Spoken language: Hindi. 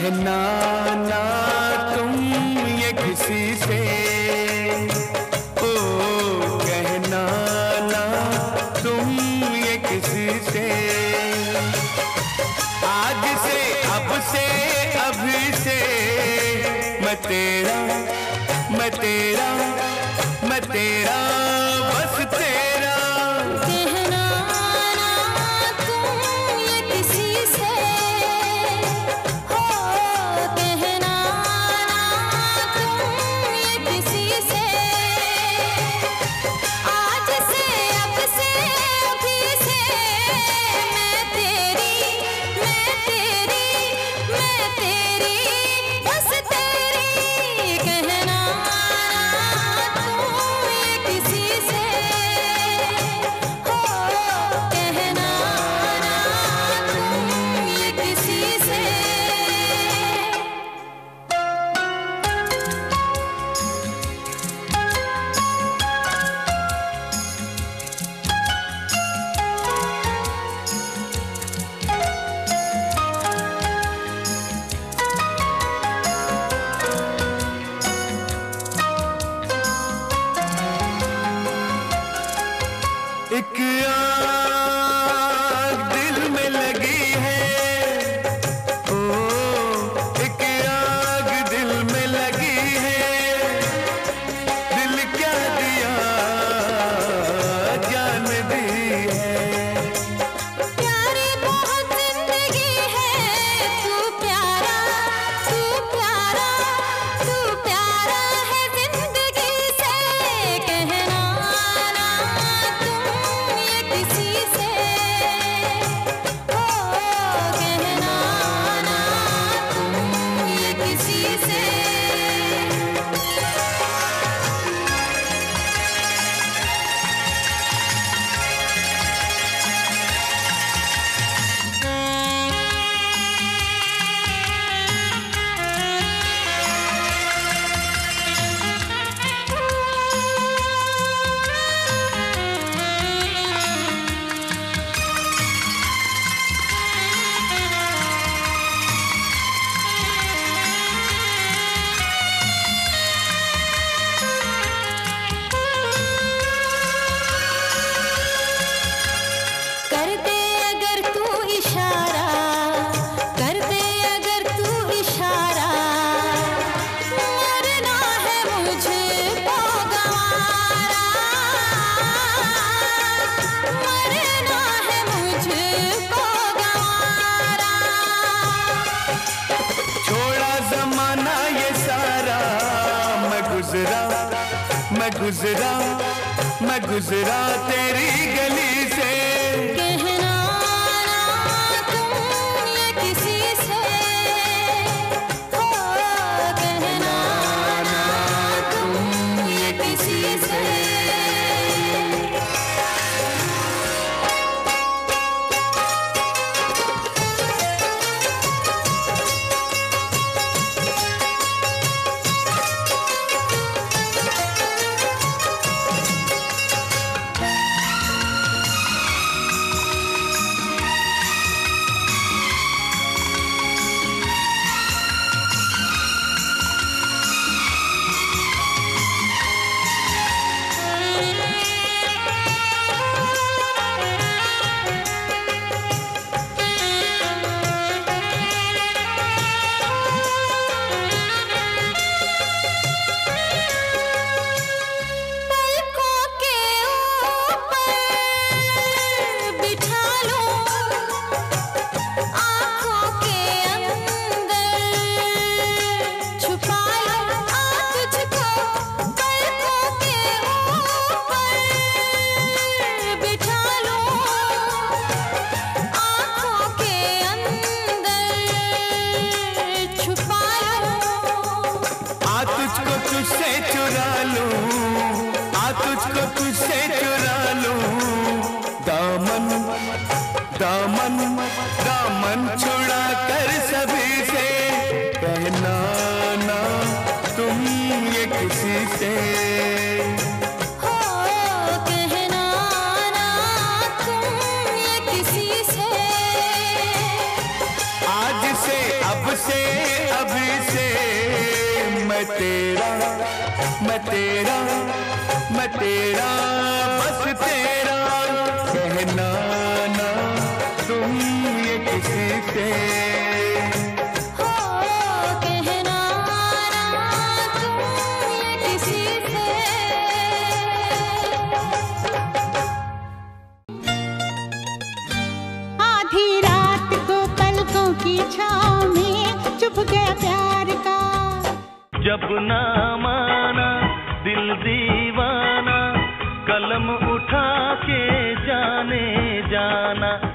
कहना ना तुम ये किसी से। ओ, कहना ना तुम ये किसी से। आज से, अब से, अभी से। मैं तेरा मैं तेरा मैं तेरा बस से एक आ गुजरा मैं गुजरा तेरी गली तुझसे चुरा लूँ। आ तुझको तुझसे चुरा लूँ। दामन दामन दामन छुड़ा कर सभी से। कहना ना तुम ये किसी से। हो कहना ना किसी से। आज से अब से मैं तेरा मैं तेरा मैं तेरा बस तेरा। कहना ना तुम ये किसी से जब ना माना दिल दीवाना कलम उठा के जाने जाना।